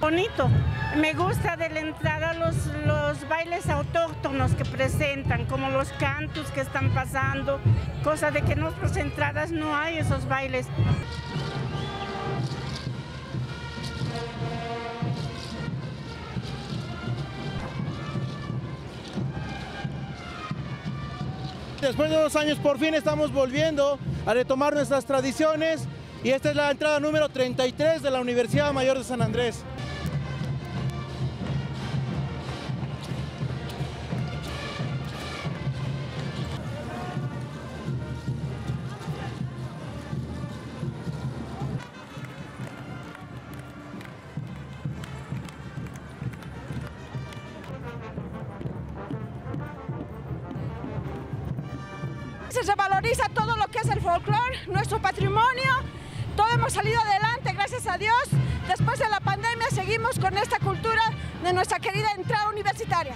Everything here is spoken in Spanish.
bonito. Me gusta de la entrada los, los bailes autóctonos que presentan, como los cantos que están pasando, cosa de que en otras entradas no hay esos bailes. Después de dos años por fin estamos volviendo a retomar nuestras tradiciones y esta es la entrada número 33 de la Universidad Mayor de San Andrés. Se revaloriza todo lo que es el folclore, nuestro patrimonio, todo hemos salido adelante, gracias a Dios. Después de la pandemia seguimos con esta cultura de nuestra querida entrada universitaria.